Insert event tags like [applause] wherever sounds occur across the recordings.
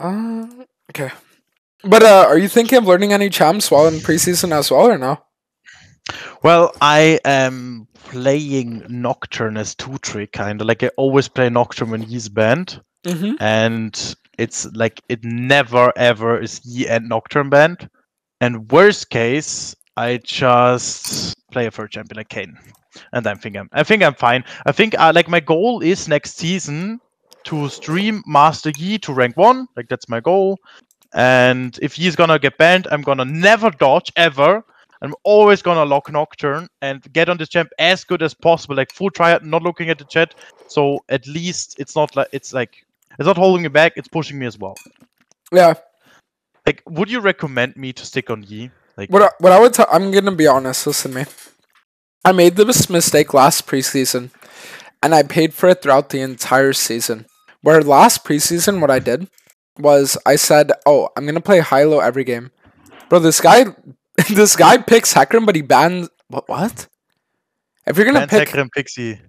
Uh, okay. But uh, are you thinking of learning any champs while in preseason as well, or no? Well, I am playing Nocturne as two trick kind of like I always play Nocturne when he's banned, Mm-hmm. and it's like it never ever is he and Nocturne banned. And worst case, I just play a third champion like Kayn, and I think I'm I think I'm fine. I think uh, like my goal is next season to stream Master Yi to rank one, like that's my goal. And if he's gonna get banned, I'm gonna never dodge ever. I'm always gonna lock Nocturne and get on this champ as good as possible, like full triad, not looking at the chat. So at least it's not like it's like it's not holding me back, it's pushing me as well. Yeah. Like, would you recommend me to stick on Yi? Like, What I, what I would tell, I'm gonna be honest. Listen to me. I made this mistake last preseason, and I paid for it throughout the entire season. Where last preseason, what I did was I said, "Oh, I'm gonna play high low every game." Bro, this guy, [laughs] this guy picks Hecarim, but he bans what? What? If you're gonna pick, Pentagram Pixie.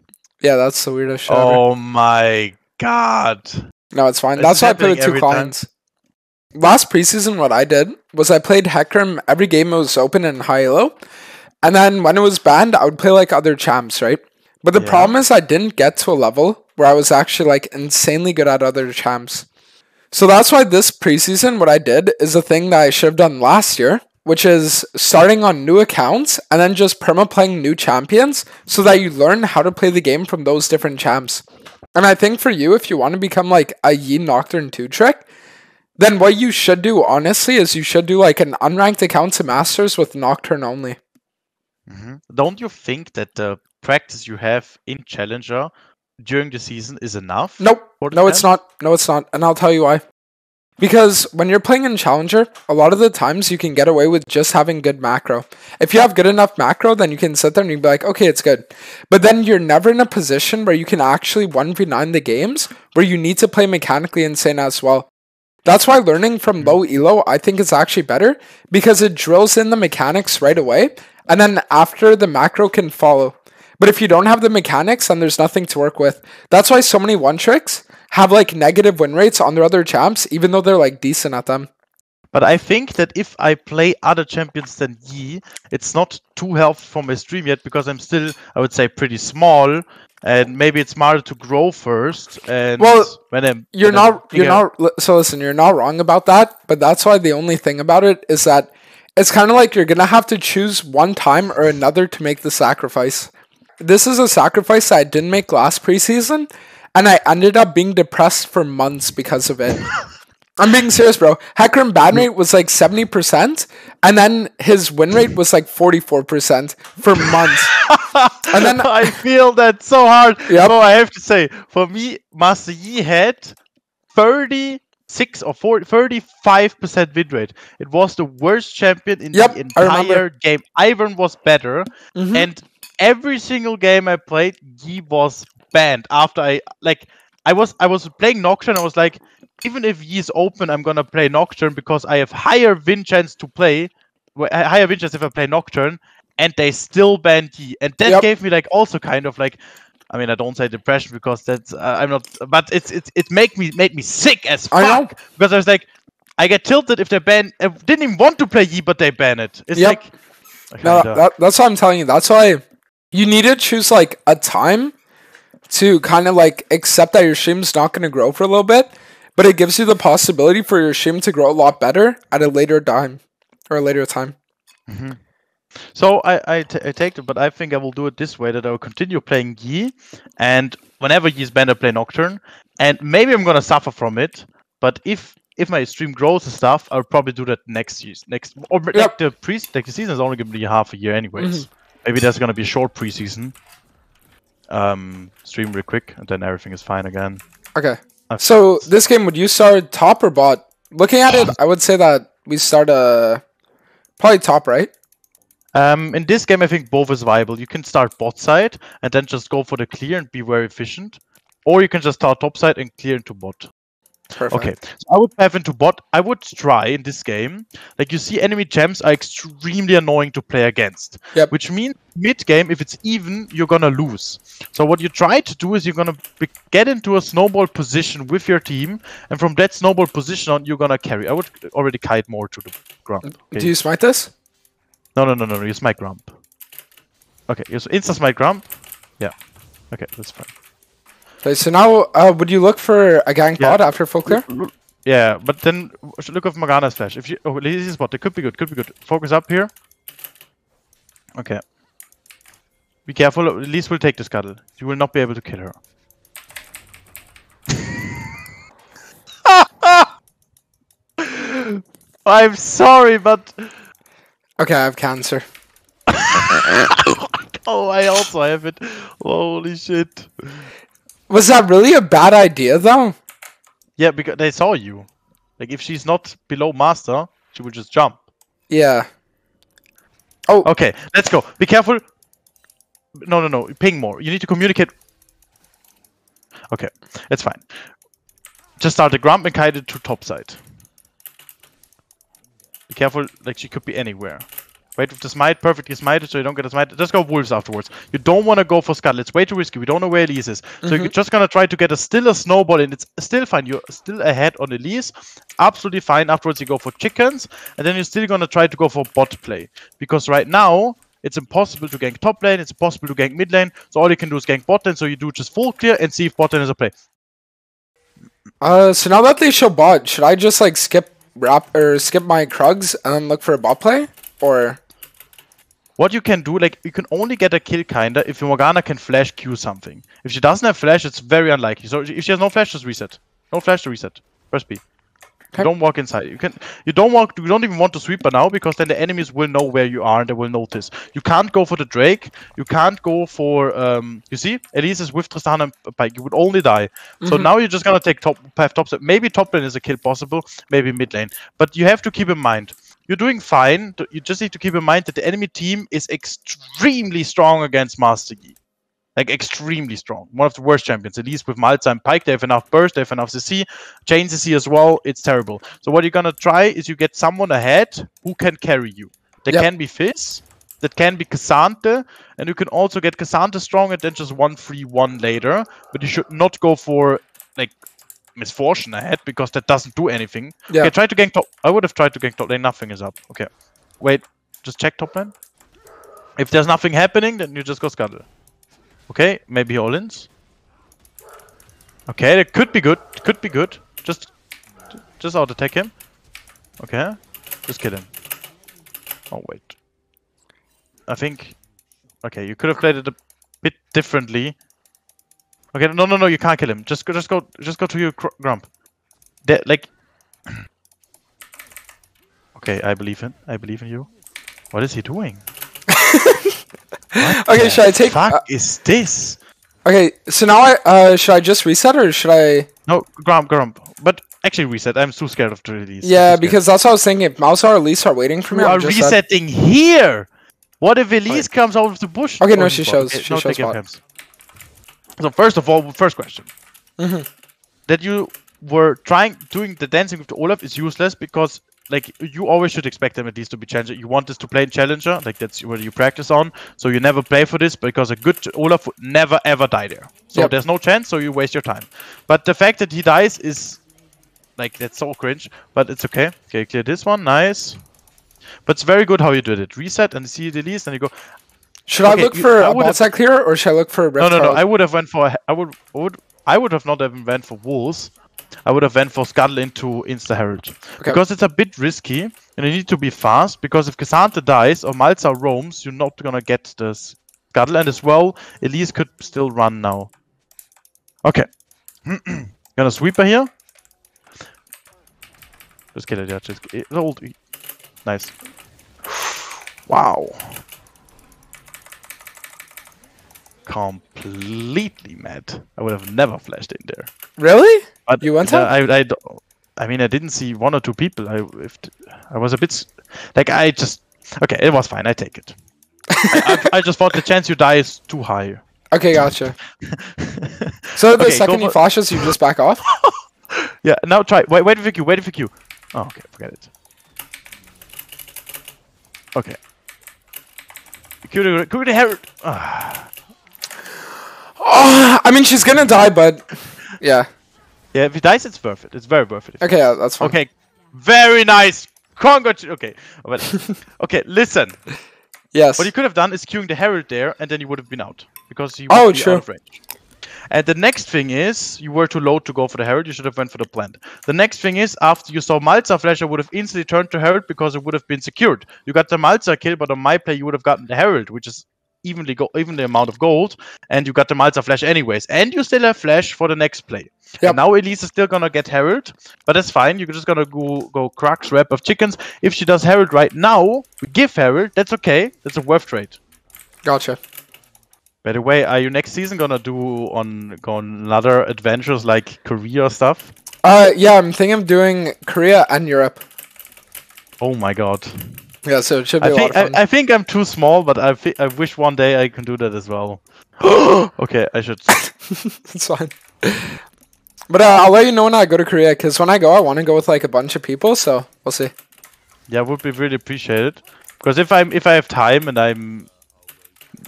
yeah, that's the weirdest shit ever. Oh my god. No, it's fine. This That's why I put happening it two every time. clients. Last preseason, what I did was I played Hecarim every game it was open in high low, and then when it was banned, I would play like other champs, right? But the Yeah. problem is I didn't get to a level where I was actually like insanely good at other champs. So that's why this preseason, what I did is a thing that I should have done last year, which is starting on new accounts and then just perma playing new champions so that you learn how to play the game from those different champs. And I think for you, if you want to become like a Yi Nocturne 2 trick, then what you should do, honestly, is you should do like an unranked account to Masters with Nocturne only. Mhm. Don't you think that the practice you have in Challenger during the season is enough? Nope. No, it's not. No, it's not. And I'll tell you why. Because when you're playing in Challenger, a lot of the times you can get away with just having good macro. If you have good enough macro, then you can sit there and you'd be like, okay, it's good. But then you're never in a position where you can actually 1v9 the games where you need to play mechanically insane as well. That's why learning from hmm. low elo, I think is actually better because it drills in the mechanics right away, and then after the macro can follow. But if you don't have the mechanics, then there's nothing to work with. That's why so many one tricks have like negative win rates on their other champs, even though they're like decent at them. But I think that if I play other champions than Yi, it's not too helpful for my stream yet because I'm still, I would say, pretty small, and maybe it's smarter to grow first. And Well, when I'm, You're when I'm not. You're bigger- not. So listen, you're not wrong about that. But that's why the only thing about it is that it's kind of like you're gonna have to choose one time or another to make the sacrifice. This is a sacrifice that I didn't make last preseason, and I ended up being depressed for months because of it. I'm being serious, bro. Hecarim bad rate was like 70%, and then his win rate was like 44% for months. [laughs] and then I feel that so hard. Yep. No, I have to say, for me, Master Yi had 36 or 40, 35% win rate. It was the worst champion in Yep, the entire game. Ivern was better, Mhm. and every single game I played, Yi was banned after I like. I was I was playing Nocturne. I was like, even if Yi is open, I'm gonna play Nocturne because I have higher win chance to play, higher win chance if I play Nocturne, and they still banned Yi, and that Yep. gave me like also kind of like. I mean, I don't say depression because that's uh, I'm not, but it's it's it make me made me sick as fuck I because I was like, I get tilted if they ban. I didn't even want to play Yi, but they ban it. It's Yep. like, No, that, that's what I'm telling you. That's why you need to choose like a time to kind of like accept that your stream's not going to grow for a little bit, but it gives you the possibility for your stream to grow a lot better at a later time or a later time. Mm-hmm. So I, I, t- I take it, but I think I will do it this way: that I will continue playing Yi, and whenever Yi is banned, I play Nocturne, and maybe I'm gonna suffer from it. But if if my stream grows and stuff, I'll probably do that next season. Next or like the pre like the season is only gonna be half a year anyways. Mm-hmm. Maybe there's gonna be a short preseason. Um, stream real quick, and then everything is fine again. Okay. So this game, would you start top or bot? Looking at it, I would say that we start uh, probably top, right? Um, in this game, I think both is viable. You can start bot side and then just go for the clear and be very efficient, or you can just start top side and clear into bot. Perfect. Okay, so I would have into bot. I would try in this game. Like you see, enemy gems are extremely annoying to play against. Yep. Which means mid game, if it's even, you're gonna lose. So what you try to do is you're gonna get into a snowball position with your team, and from that snowball position on, you're gonna carry. I would already kite more to the ground. Um, okay. Do you smite this? No, no, no, no, no. Use my Gromp. Okay, use insta smite Gromp. Yeah. Okay, that's fine. Okay, so now uh, would you look for a gang Yeah. pod after full clear? Yeah, but then should look at Morgana's flash. If you oh, lazy spot, it could be good. Could be good. Focus up here. Okay. Be careful. Elise will take the scuttle. You will not be able to kill her. [laughs] I'm sorry, but Okay, I have cancer. [laughs] oh, I also have it. Holy shit. Was that really a bad idea though? Yeah, because they saw you. Like if she's not below master, she will just jump. Yeah. Oh, Okay, let's go. Be careful. No, no, no. Ping more. You need to communicate. Okay, that's fine. Just start the Gromp and kite it to top side. Be careful, like she could be anywhere. Wait with the smite, perfectly smited so you don't get a smite. Just go wolves afterwards. You don't want to go for scuttle. It's way too risky. We don't know where Elise is. So you're just gonna try to get a still a snowball and it's still fine. You're still ahead on Elise. Absolutely fine. Afterwards you go for chickens. And then you're still gonna try to go for bot play. Because right now it's impossible to gank top lane, it's impossible to gank mid lane. So all you can do is gank bot lane. So you do just full clear and see if bot lane is a play. uh, so now that they show bot, should I just like skip wrap or skip my Krugs and look for a bot play? Or What you can do, like you can only get a kill kinda if Morgana can flash Q something. If she doesn't have flash, it's very unlikely. So if she has no flash, just reset. No flash to reset. Press B. Okay. You don't walk inside. You can. You don't walk. You don't even want to sweeper now because then the enemies will know where you are and they will notice. You can't go for the Drake. You can't go for. Um. You see, Elise is with Tristana and Pyke. You would only die. So now you're just gonna take top path top side. Maybe top lane is a kill possible. Maybe mid lane. But you have to keep in mind. You're doing fine. You just need to keep in mind that the enemy team is extremely strong against Master Yi. Like extremely strong. One of the worst champions. At least with Malza and Pyke, they have enough burst, they have enough CC. Chain CC as well. It's terrible. So what you're gonna try is you get someone ahead who can carry you. That Yep. can be Fizz, that can be Cassante, and you can also get Cassante strong and then just one free one later. But you should not go for like Miss Fortune ahead because that doesn't do anything. yeah, Okay, try to gank top. I would have tried to gank top lane. Nothing is up. Okay. Wait, just check top lane. If there's nothing happening, then you just go scuttle. Okay, maybe all ins. Okay, that could be good. Could be good. Just, just out attack him. Okay, just kill him. Oh wait. I think. Okay, you could have played it a bit differently. Okay, no, no, no, you can't kill him. Just go, just go, just go to your cr- Gromp. That like. [clears throat] Okay, I believe in. I believe in you. What is he doing? [laughs] Okay, should I take- Fuck uh, is this? Okay, so now I uh should I just reset or should I? No, Gromp, Gromp. But actually, reset. I'm too scared of the Elise. Yeah, because that's what I was thinking. If Mouse or Elise are waiting for me, you I'm are resetting here. What if Elise comes out of the bush? Okay, no, she shows- Okay, she no, shows take bot. camps. So first of all, first question. Mhm. That you were trying doing the dancing with the Olaf is useless because like you always should expect them at least to be challenger. You want this to play in challenger, like that's what you practice on. So you never play for this because a good Olaf would never ever die there. So Yep. there's no chance. So you waste your time. But the fact that he dies is like that's so cringe. But it's okay. Okay, clear this one. Nice. But it's very good how you did it. Reset and see the least, and you go. Should okay, I look for I a bot have- clear or should I look for a No, no, no. I would have went for. I would. I would. I would have not even went for wolves. I would have went for scuttle into insta herald Okay. because it's a bit risky and you need to be fast. Because if Cassandra dies or Malza roams, you're not gonna get the scuttle. And as well, Elise could still run now. Okay. [clears throat] gonna sweeper here. Just kill it. Yeah, just it's old. Nice. Wow. Completely mad. I would have never flashed in there. Really? But You went uh? I, I, I mean, I didn't see one or two people. I, if I was a bit like I just okay. It was fine. I take it. I, I, I just thought the chance you die is too high. Okay, gotcha. [laughs] So the Okay, second he flashes, you just back off. [laughs] Yeah, now try. Wait, wait for Q. Wait for Q. Oh, okay, forget it. Okay. Q to Q to. Oh, [sighs] I mean, she's gonna die, but yeah. Yeah, if he dies, it's worth it. It's very worth it. Okay, yeah, that's fine. Okay, very nice. Congrats. Okay, oh, but [laughs] okay. Listen, Yes. what you could have done is queuing the Herald there, and then you would have been out because you Oh, would be true. out of range. And the next thing is, you were too low to go for the Herald. You should have went for the plant. The next thing is, after you saw Malza flash, I would have instantly turned to Herald because it would have been secured. You got the Malza kill, but on my play, you would have gotten the Herald, which is evenly go evenly amount of gold, and you got the Malza flash anyways. And you still have flash for the next play. Yep. And now Elise is still gonna get Herald, but that's fine. You're just gonna go go Krugs wrap of chickens. If she does Herald right now, we give Herald. That's okay. That's a worth trade. Gotcha. By the way, are you next season gonna do on go on other adventures like Korea stuff? Uh, yeah, I'm thinking of doing Korea and Europe. Oh my god. Yeah, so it should be I a think lot of fun. I, I think I'm too small, but I thi- I wish one day I can do that as well. [gasps] okay, I should. [laughs] it's fine. But uh, I'll let you know when I go to Korea, because when I go, I want to go with like a bunch of people, so we'll see. Yeah, would be really appreciated. Because if I'm if I have time and I'm,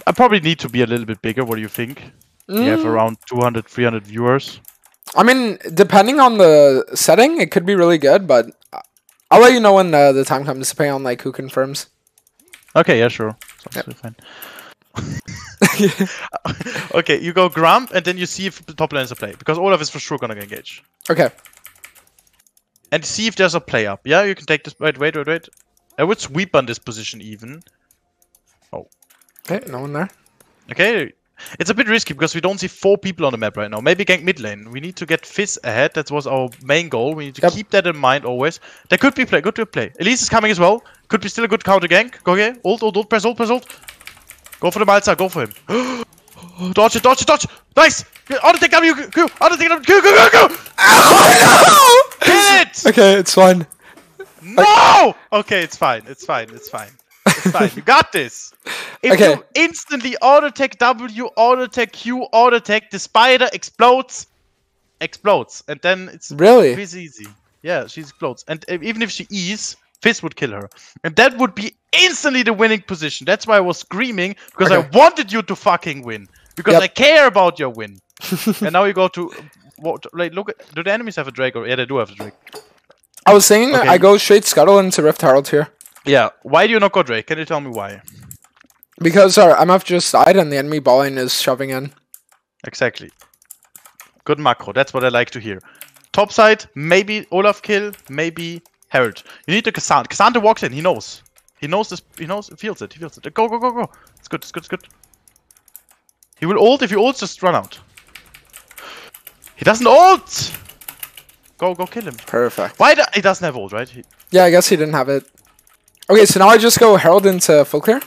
I probably need to be a little bit bigger. What do you think? We have Mm, around 200, 300 viewers. I mean, depending on the setting, it could be really good, but I- I'll let you know when uh, the time comes, depending on like who confirms. Okay, yeah, sure. Sounds really fine. [laughs] okay, you go Gromp and then you see if the top lane is a play because Olaf is for sure gonna engage. Okay. And see if there's a play up. Yeah, you can take this. Wait, wait, wait, wait. I would sweep on this position even. Oh. Okay, no one there. Okay, it's a bit risky because we don't see four people on the map right now. Maybe gank mid lane. We need to get Fizz ahead. That was our main goal. We need to Yep. keep that in mind always. There could be play. Good to play. Elise is coming as well. Could be still a good counter gank. Go okay. Ult, ult, ult. Press ult, press ult. Go for the Malza. Go for him. [gasps] dodge it, dodge it, dodge. Nice. Auto take W. Q. Auto take W. Q. Q. Q. Q. [laughs] Kill it. Okay, it's fine. No! Okay, it's fine. It's fine. It's fine. It's fine. You got this. If Okay. you instantly auto attack W, auto attack Q, auto attack, the spider explodes, explodes, and then it's Really? it's easy. Yeah, she explodes, and even if she E's, Fizz would kill her, and that would be instantly the winning position. That's why I was screaming because I wanted you to fucking win because Yep. I care about your win. [laughs] and now you go to what? Like, look, at, do the enemies have a Drake? Or yeah, they do have a Drake. I was saying Okay. I go straight Scuttle into Rift Herald here. Yeah. Why do you not go Drake? Can you tell me why? Because our MF just died and the enemy ball lane is shoving in. Exactly. Good macro. That's what I like to hear. Top side, maybe Olaf kill, maybe Herald. You need to Cassandra. Cassandra walks in. He knows. He knows this. He knows. He feels it. He feels it. Go, go, go, go. It's good. It's good. It's good. He will ult. If he ults, just run out. He doesn't ult. Go, go, kill him. Perfect. Why? Do, he doesn't have ult, right? He, Yeah, I guess he didn't have it. Okay, so now I just go Herald into full clear?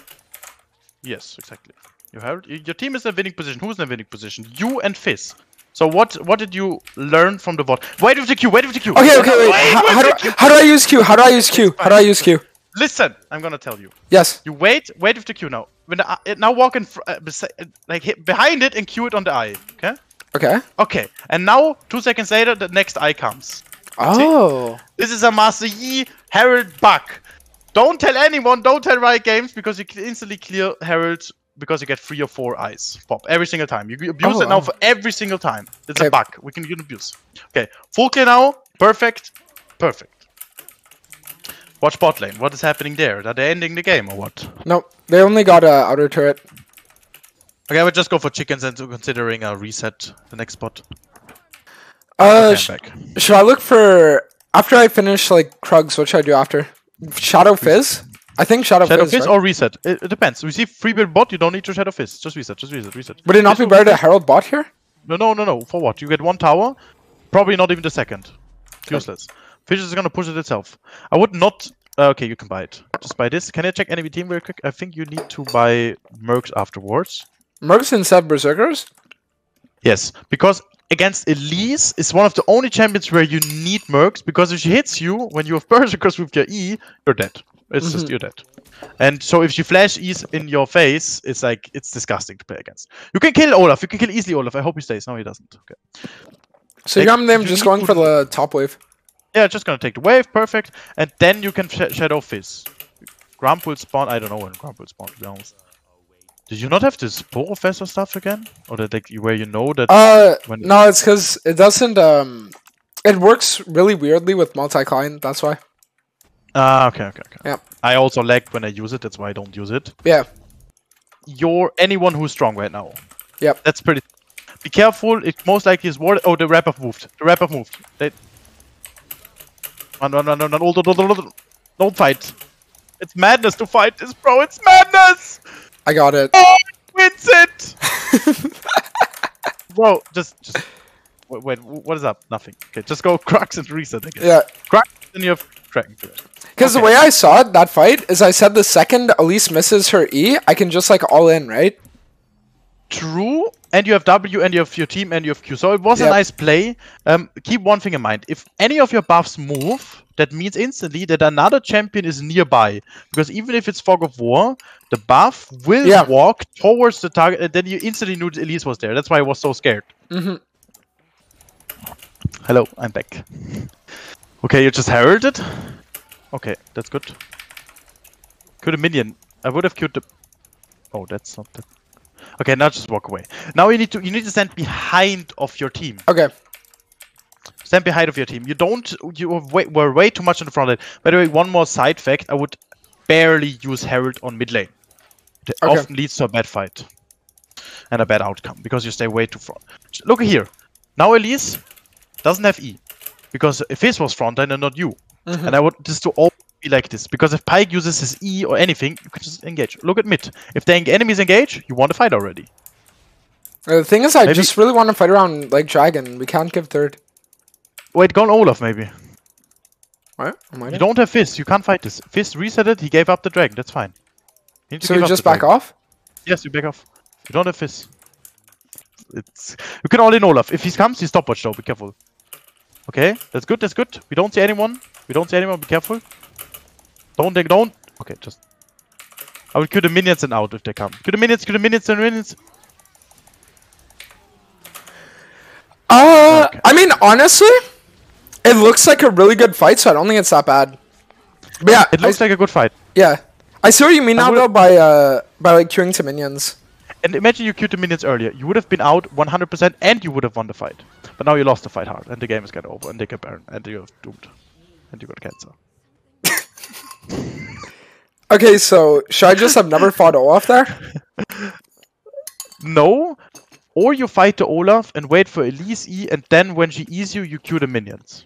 yes, exactly. You Herald. Your team is in a winning position. Who's in a winning position? You and Fizz. So what? What did you learn from the bot? Wait with the Q. Wait with the Q. Okay, okay, wait. Wait How, how, do, Q. how do I use Q? How do I use Q? How do I use Q? Listen, I'm gonna tell you. Yes. You wait, wait with the Q now. When the, uh, now walk in, fr- uh, uh, like hit behind it and Q it on the eye. Okay. Okay. Okay. And now two seconds later, the next eye comes. Oh. This is a Master Yi Herald Buck. Don't tell anyone. Don't tell Riot Games because you can instantly clear Herald because you get three or four eyes pop every single time. You abuse Oh, it now wow. for every single time. It's Okay. a bug. We can use abuse. Okay. Full clear now. Perfect. Perfect. Watch bot lane. What is happening there? Are they ending the game or what? No, they only got a outer turret. Okay, I would just go for chickens and considering a reset the next spot. Uh, sh- back. should I look for after I finish like Krugs? What should I do after? Shadow Fizz. I think Shadow, Shadow Fizz. Fizz right? or reset? It, it depends. We see free build bot, you don't need to Shadow Fizz. Just reset, just reset, reset. Would it not Fizz be better to Herald bot here? No, no, no, no. For what? You get one tower, probably not even the second. Useless. Fizz is gonna push it itself. I would not. Uh, okay, you can buy it. Just buy this. Can I check enemy team real quick? I think you need to buy Mercs afterwards. Mercs instead of Berserkers? Yes, because against Elise is one of the only champions where you need Mercs because if she hits you when you have [laughs] Berserkers with your E, you're dead. It's just Mhm. you're dead. And so if she flash E's in your face, it's like it's disgusting to play against. You can kill Olaf. You can kill easily Olaf. I hope he stays. No, he doesn't. Okay. So Like, got them just going for the top wave. Yeah, just gonna take the wave, perfect, and then you can sh- Shadow Fizz. Gromp will spawn. I don't know when Gromp will spawn. To be honest. Did you not have this Porofessor stuff again, or that like where you know that? Uh, When- no, it's because it doesn't. Um, it works really weirdly with multi-client. That's why. Ah, okay, okay, okay. Yeah. I also lagged when I use it. That's why I don't use it. Yeah. You're anyone who's strong right now. Yep. That's pretty. Be careful. It most likely is ward. Oh, the up moved. The up moved. They... Run, run, run, run, run. Don't fight. It's madness to fight this, bro. It's madness. I got it. Oh, wins it. bro, just, just. Wait, wait, what is up? Nothing. Okay, just go [laughs] Krugs and reset again. Yeah. Krugs, then you have Kraken. Because the way I saw it, that fight, is I said the second Elise misses her E, I can just like all in, right? True, and you have W, and you have your team, and you have Q. So it was Yep. a nice play. Um, keep one thing in mind: if any of your buffs move, that means instantly that another champion is nearby. Because even if it's Fog of War, the buff will Yeah. walk towards the target, and then you instantly knew that Elise was there. That's why I was so scared. Mm-hmm. Hello, I'm back. Okay, you just heralded. Okay, that's good. Could a minion? I would have killed the. Oh, that's not the. Okay, now just walk away. Now you need to you need to stand behind of your team. Okay. Stand behind of your team. You don't. You were way, were way too much in the front lane. By the way, one more side fact: I would barely use Herald on mid lane. It Okay. often leads to a bad fight and a bad outcome because you stay way too front. Look here. Now Elise doesn't have E because Fizz was front line and not you. Mhm. And I want this to all be like this because if Pyke uses his E or anything, you can just engage. Look at mid. If the en- enemies engage, you want to fight already. Uh, The thing is, I Maybe- just really want to fight around like Dragon. We can't give third. Wait, go on Olaf maybe. What? I You don't have Fizz. You can't fight this. Fizz reset it. He gave up the dragon. That's fine. You need to So we just back dragon. off? Yes, you back off. You don't have Fizz. It's you can all in Olaf. If he comes, you stopwatch though. Be careful. Okay, that's good. That's good. We don't see anyone. We don't see anyone. Be careful. Don't they don't. Okay, just. I will kill the minions and out if they come. Kill the minions. Kill the minions and minions. Uh, Okay. I mean, honestly, it looks like a really good fight, so I don't think it's that bad. But yeah, It looks I, like a good fight. yeah. I see what you mean I now, though, by uh, by like queuing to minions. And imagine you killed the minions earlier. You would have been out 100% and you would have won the fight. But now you lost the fight hard and the game is getting over and they get burned and you're doomed. And you got cancer. [laughs] Okay, so should I just have never fought Olaf there? [laughs] No. Or you fight the Olaf and wait for Elise E and then when she E's you, you queue the minions.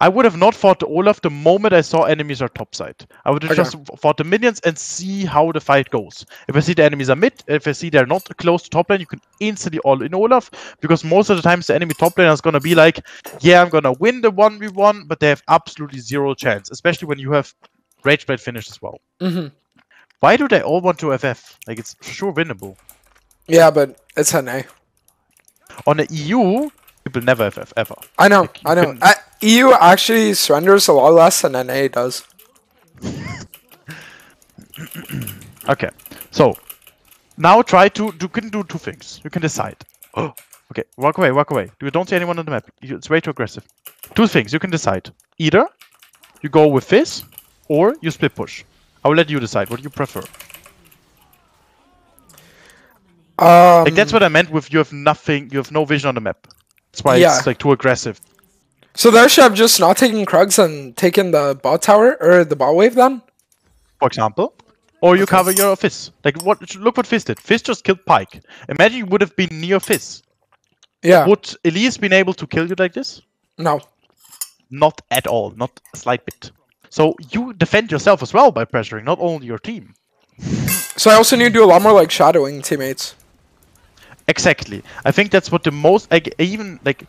I would have not fought the Olaf the moment I saw enemies are topside. I would have Okay. just fought the minions and see how the fight goes. If I see the enemies are mid, if I see they're not close to top lane, you can instantly all in Olaf because most of the times the enemy top lane is gonna be like, yeah, I'm gonna win the 1v1, but they have absolutely zero chance, especially when you have Rage Blade finish as well. hmm Why do they all want to FF? Like it's sure winnable. Yeah, but it's an A. On the EU, people never FF ever. I know, Like, I know. Uh, EU actually surrenders a lot less than NA does. [coughs] Okay, so now try to you can do two things. You can decide. Oh, [gasps] okay, walk away, walk away. You don't see anyone on the map. It's way too aggressive. Two things you can decide. Either you go with this, or you split push. I will let you decide. What you prefer? Um, Like that's what I meant with you have nothing. You have no vision on the map. That's why Yeah. it's like too aggressive. so there should have just not taken Krugs and taken the bot tower or the bot wave then. for example. Or you cover your Fizz. Like what? Look what Fizz did. Fizz just killed Pyke. Imagine you would have been near Fizz. Yeah. Would Elise been able to kill you like this? No. Not at all. Not a slight bit. So you defend yourself as well by pressuring not only your team. So I also need to do a lot more like shadowing teammates. Exactly. I think that's what the most. Like even like,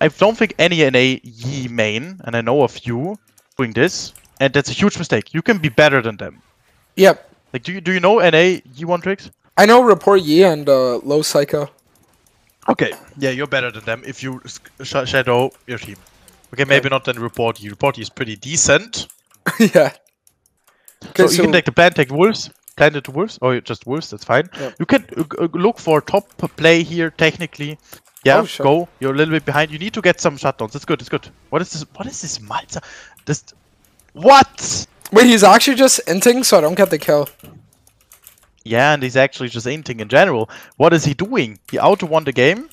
I don't think any NA Yi main, and I know a few doing this, and that's a huge mistake. You can be better than them. Yep. Like, do you do you know NA Yi one tricks? I know Report Yi and uh, Low Psycho. Okay. Yeah, you're better than them if you sh- shadow your team. Okay, maybe not then report you. Report is pretty decent. [laughs] yeah. Okay, so, you can take the plan, take wolves, plan it to wolves, or just wolves. That's fine. Yep. You can uh, uh, look for top play here. Technically, Yeah, Oh, go. You're a little bit behind. You need to get some shutdowns. It's good. It's good. What is this? What is this Malza? This. What? Wait, he's actually just inting, so I don't get the kill. Yeah, and he's actually just inting in general. What is he doing? He auto won the game.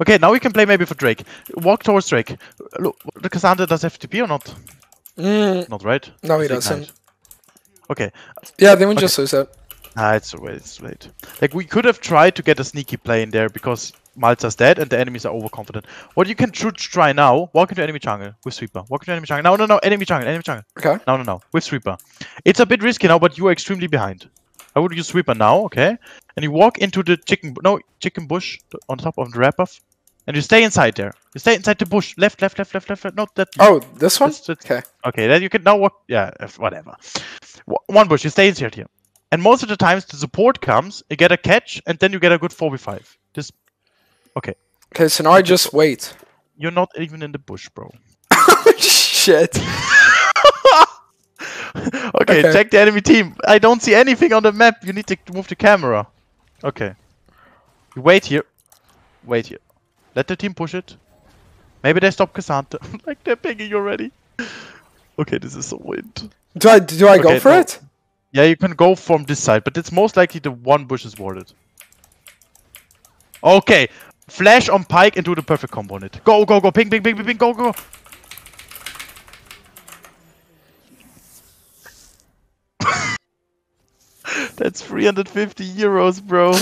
Okay, now we can play maybe for Drake. Walk towards Drake. Look, the Cassandra does FTP or not? Mm, Not right. no, he doesn't. Okay. Yeah, then we just lose it. Ah, it's late. It's late. Like we could have tried to get a sneaky play in there because Malza's dead and the enemies are overconfident. What you can tr- try now: walk into enemy jungle with sweeper. Walk into enemy jungle. No, no, no. Enemy jungle. Enemy jungle. Okay. No, no, no. With sweeper. It's a bit risky now, but you are extremely behind. I would use sweeper now, okay? And you walk into the chicken. No, chicken bush on top of the wrap off, and you stay inside there. You stay inside the bush. Left, left, left, left, left. left. Not that. Oh, this one? Okay. Okay, then you can now walk. Yeah, whatever. One bush, you stay inside here. And most of the times the support comes, you get a catch, and then you get a good 4v5. This Okay, so now I just wait. you're not even in the bush, bro. [laughs] Shit. [laughs] okay, Okay. check the enemy team. I don't see anything on the map. You need to move the camera. Okay. You wait here. Wait here. Let the team push it. Maybe they stop Cassandra. [laughs] like they're pinging already. Okay, this is so wind. Do I do I go for no. it? Yeah, you can go from this side, but it's most likely the one bush is warded. Okay, flash on Pyke and do the perfect combo on it. Go, go, go, ping, ping, ping, ping, ping, go, go. [laughs] That's 350 euros, bro.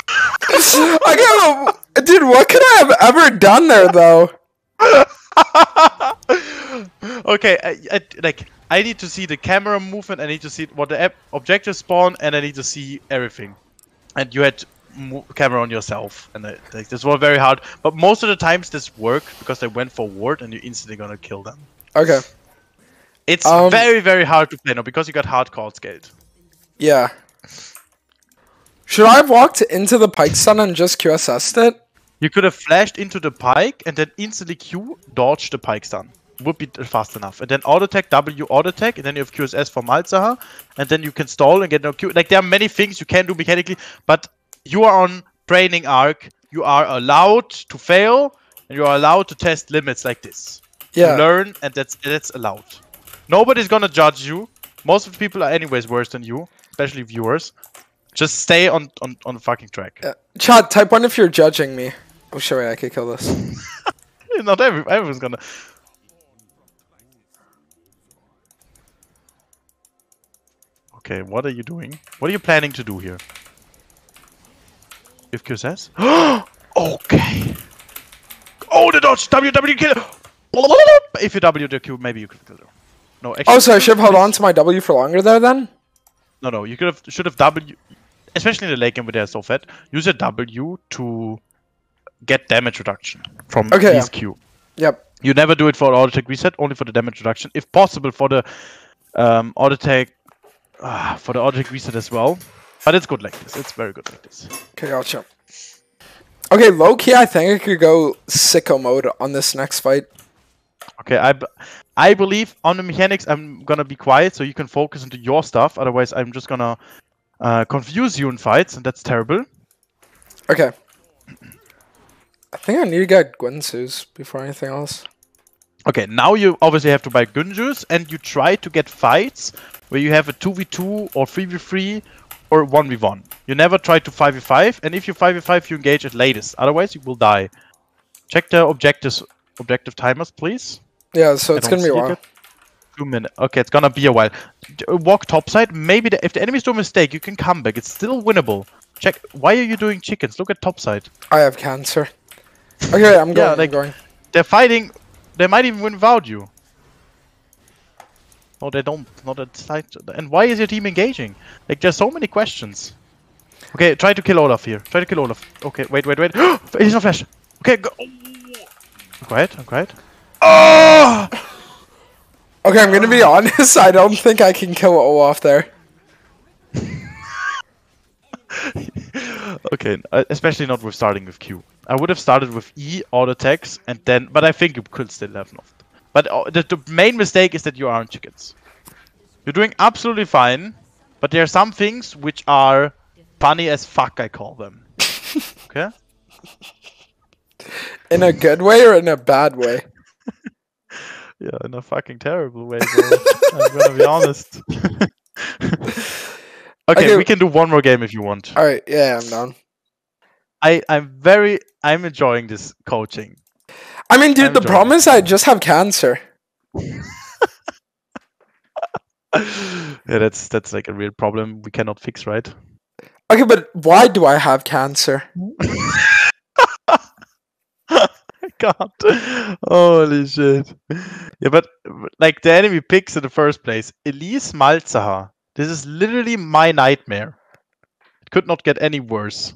[laughs] I got dude. What could I have ever done there though? [laughs] okay, I, I, like I need to see the camera movement. I need to see what the objectives spawn, and I need to see everything. And you had camera on yourself, and I, like, this was very hard. But most of the times this worked because they went for ward, and you're instantly gonna kill them. Okay. It's Um, very very hard to play now because you got hard card scaled. Yeah. Should I have walked into the Pyke stun and just QSS'd it? You could have flashed into the Pyke and then instantly Q dodge the Pyke stun. Would be fast enough. And then auto attack, W auto attack, and then you have QSS for Malzahar, and then you can stall and get no Q. Like there are many things you can do mechanically, but you are on training arc. You are allowed to fail, and you are allowed to test limits like this. You Yeah. learn, and that's that's allowed. Nobody's gonna judge you. Most of the people are anyways worse than you, especially viewers. Just stay on on on the fucking track. Uh, Chat, type one if you're judging me. Oh, sure, I could kill this. [laughs] Not every, everyone's gonna. Okay, what are you doing? What are you planning to do here? If QSS? [gasps] okay. Oh, the dodge! W, W, kill! If you W the Q, maybe you could kill her. No, actually. Oh, so I should have held on to my W for longer there then? No, no, you could have should have W, especially in the late game where they're so fat. Use a W to get damage reduction from Okay, these yeah. Q. Yep. You never do it for auto attack reset, only for the damage reduction. If possible, for the um, auto attack, ah, for the auto attack reset as well. But it's good like this. It's very good like this. Okay, gotcha. Okay, low key, I think I could go sicko mode on this next fight. Okay, I, b- I believe on the mechanics, I'm gonna be quiet so you can focus into your stuff. Otherwise, I'm just gonna uh, confuse you in fights, and that's terrible. Okay. I think I need to get Guinsoo's before anything else. Okay, now you obviously have to buy Guinsoo's, and you try to get fights where you have a 2v2 or 3v3 or 1v1. You never try to 5v5, and if you 5v5, you engage at latest. Otherwise, you will die. Check the objectives, objective timers, please. Yeah, so I it's gonna be a while. it. Two minutes. Okay, it's gonna be a while. D- uh, Walk topside. Maybe the, if the enemies do a mistake, you can come back. It's still winnable. Check. Why are you doing chickens? Look at topside. I have cancer. Okay, I'm going. Yeah, I'm going. They're fighting. They might even win without you. No, they don't. Not at side. And why is your team engaging? Like, there's so many questions. Okay, try to kill Olaf here. Try to kill Olaf. Okay, wait, wait, wait. [gasps] He's not flash. Okay, go. I'm quiet. I'm quiet. Oh! Okay, I'm gonna be [laughs] honest. I don't think I can kill Olaf there. [laughs] Okay, uh, especially not with starting with Q. I would have started with E, auto attacks, and then. But I think you could still have enough. But uh, the, the main mistake is that you aren't chickens. You're doing absolutely fine, but there are some things which are funny as fuck. I call them. [laughs] okay. In a good way or in a bad way? Yeah, in a fucking terrible way, bro. I'm gonna be honest. [laughs] [laughs] okay, Okay. we can do one more game if you want. All right, yeah, I'm down. I I'm very I'm enjoying this coaching. I mean, dude, I'm the problem it. is I just have cancer. [laughs] yeah, that's that's like a real problem we cannot fix, right? Okay, but why do I have cancer? [laughs] God, holy shit! Yeah, but like the enemy picks in the first place, Elise Malzahar. This is literally my nightmare. It could not get any worse.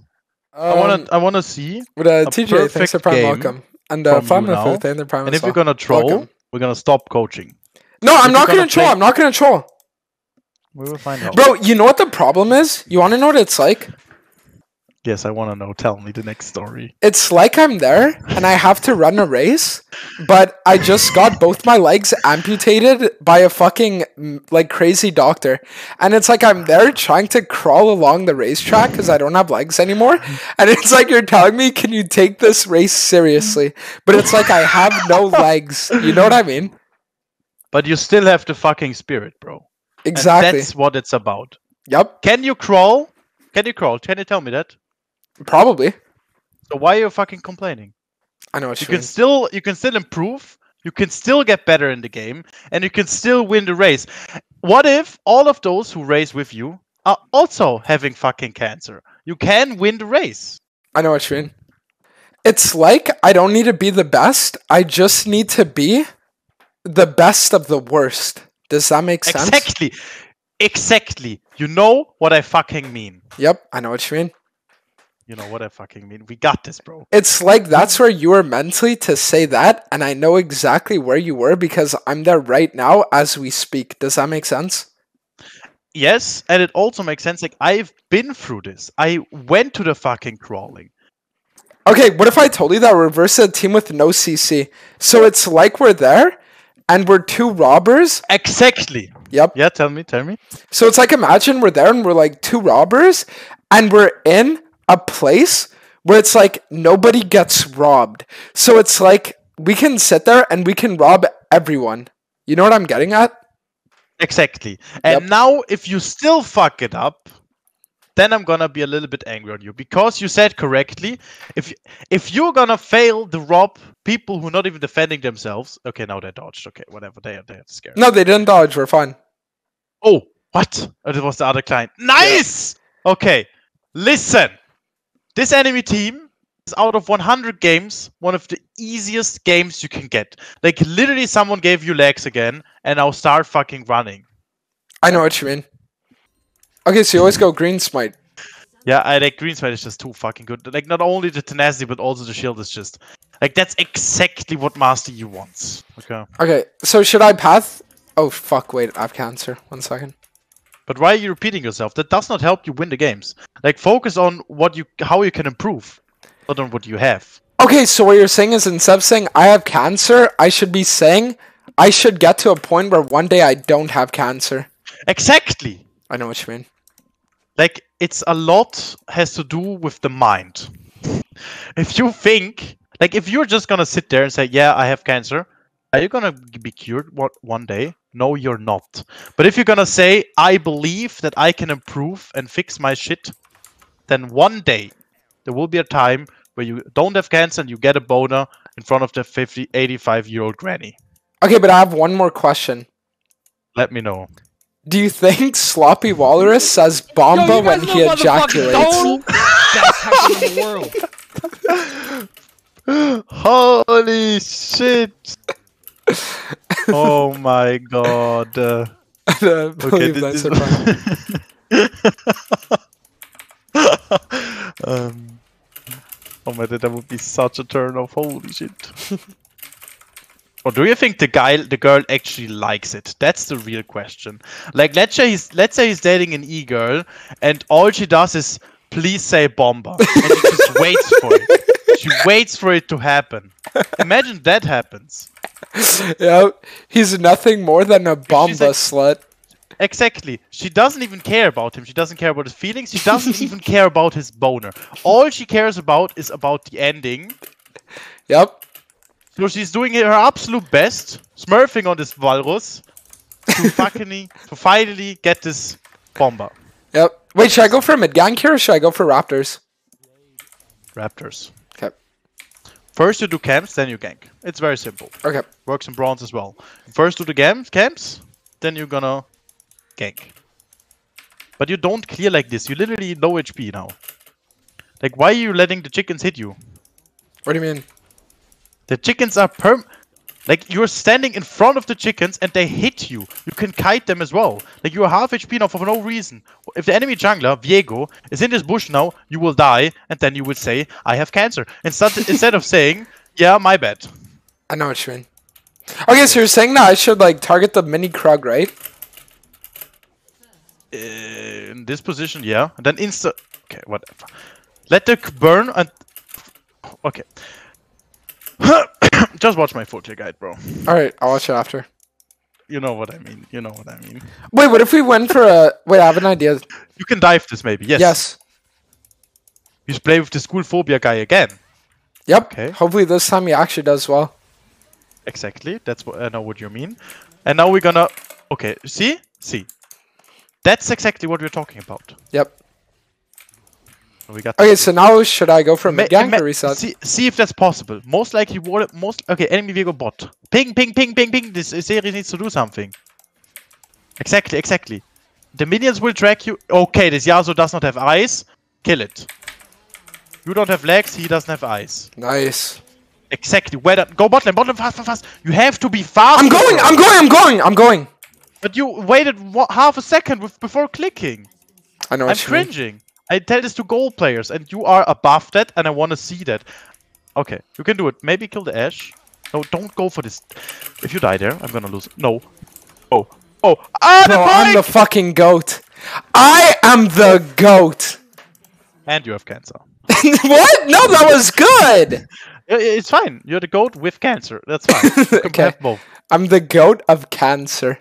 I wanna Um, I wanna see, But uh, a TJ, thanks for Prime welcome. And uh, Farmer now, for the Prime and if you're gonna troll, Welcome. we're gonna stop coaching. No, I'm not gonna gonna troll. I'm not gonna troll. We will find out. Bro, you know what the problem is? You wanna know what it's like? Yes, I wanna know. Tell me the next story. It's like I'm there and I have to run a race, but I just got both my legs amputated by a fucking mm, like crazy doctor. And it's like I'm there trying to crawl along the racetrack because I don't have legs anymore. And it's like you're telling me, can you take this race seriously? But it's like I have no legs. You know what I mean? But you still have the fucking spirit, bro. And Exactly. that's what it's about. Yep. Can you crawl? Can you crawl? Can you tell me that? Probably. So why are you fucking complaining? I know what You you, can mean. still you can still improve. You can still get better in the game, and you can still win the race. What if all of those who race with you are also having fucking cancer? You can win the race. I know what you mean. It's like I don't need to be the best. I just need to be the best of the worst. Does that make sense? Exactly. Exactly. You know what I fucking mean. Yep, I know what you mean. You know what I fucking mean. We got this, bro. It's like that's where you were mentally to say that, and I know exactly where you were because I'm there right now as we speak. Does that make sense? Yes, and it also makes sense. Like I've been through this. I went to the fucking crawling. Okay, what if I told you that we're a team with no CC? So it's like we're there, and we're two robbers. Exactly. Yep. Yeah, tell me, tell me. So it's like imagine we're there and we're like two robbers and we're in a place where it's like nobody gets robbed. So it's like we can sit there and we can rob everyone. You know what I'm getting at? Exactly. And Yep. now, if you still fuck it up, then I'm gonna be a little bit angry on you because you said correctly. If if you're gonna fail to rob people who are not even defending themselves, okay, now they dodged. Okay, whatever. They are they are scared. No, they didn't dodge. We're fine. Oh, what? Oh, it was the other client. Nice. Okay, listen. This enemy team is out of 100 games one of the easiest games you can get. Like literally, someone gave you legs again, and now start fucking running. I know what you mean. Okay, so you always go green smite. Yeah, I like Green Smite is just too fucking good. Like not only the tenacity, but also the shield is just like that's exactly what Master Yi wants. Okay. Okay, so should I path? Oh fuck! Wait, I have cancer. One second. But why are you repeating yourself? That does not help you win the games. Like focus on what you how you can improve, not on what you have. Okay, so what you're saying is instead of saying I have cancer, I should be saying I should get to a point where one day I don't have cancer. Exactly. I know what you mean. Like it's a lot has to do with the mind. if you think like if you're just gonna sit there and say, "Yeah, I have cancer," are you gonna be cured one one day? No, you're not. But if you're gonna say, "I believe that I can improve and fix my shit," then one day there will be a time where you don't have cancer and you get a boner in front of the 50, 85 year old granny. Okay, but I have one more question. Let me know. Do you think Sloppy Walrus says Bomba Yo, when he know motherfucking ejaculates? Donald? Best hacker in the world. [laughs] Holy shit! Oh my god. [laughs] Uh, okay, this that's a [laughs] crime. um, oh my god, that would be such a turn off. Holy shit. [laughs] Or do you think the guy, the girl, actually likes it? That's the real question. Like, let's say he's, let's say he's dating an e-girl, and all she does is, "Please say bomba," and she just waits for it. She waits for it to happen. Imagine that happens. yeah, he's nothing more than a Bomba like- slut. Exactly. She doesn't even care about him. She doesn't care about his feelings. She doesn't [laughs] even care about his boner. All she cares about is about the ending Yep. So she's doing her absolute best, smurfing on this walrus to [laughs] fucking to finally get this bomber. Yep. Wait, should I go for mid gank here or should I go for Raptors? Raptors. First you do camps, then you gank. It's very simple. Okay. Works in bronze as well. First do the camps, camps, then you're gonna gank. But you don't clear like this. You literally low HP now. Like, why are you letting the chickens hit you? What do you mean? The chickens are perm. Like you're standing in front of the chickens and they hit you. You can kite them as well. Like you're half HP now for no reason. If the enemy jungler, Viego, is in this bush now, you will die, and then you will say, I have cancer. Instead [laughs] instead of saying, Yeah, my bad. I know what you mean. Okay, so you're saying that I should like target the mini Krug, right? Uh, in this position, yeah. And then insta Okay, whatever. Let the burn and Okay. [laughs] [coughs] Just watch my clear guide, bro. Alright, I'll watch it after. You know what I mean. You know what I mean. Wait, what if we went for a wait, I have an idea. You can dive this maybe. Yes. Yes. You should play with the school phobia guy again. Yep. Okay. Hopefully this time he actually does well. Exactly. That's what I know what you mean. And now we're gonna. Okay. See. See. That's exactly what we're talking about. Yep. We got. Okay, so now should I go for Ma- gank ma- or reset? See, see if that's possible. Most likely, what most okay. Enemy Viego bot. Ping, ping, ping, ping, ping. This series needs to do something. Exactly, exactly. The minions will track you. Okay, this Yasuo does not have eyes. Kill it. You don't have legs. He doesn't have eyes. Nice. Exactly. Where that? Go bot lane. Bot lane. Fast, fast, fast. You have to be fast. I'm going, I'm going, I'm going, I'm going. But you waited wha- half a second with, before clicking. I know I'm what you mean. I tell this to gold players, and you are above that, and I want to see that. Okay, you can do it. Maybe kill the Ashe. No, don't go for this. If you die there, I'm gonna lose. No. Oh. Oh. Ah, the I'm the fucking goat. I am the goat. And you have cancer. [laughs] what? No, that was good. It's fine. You're the goat with cancer. That's fine. [laughs] Okay. I'm the goat of cancer.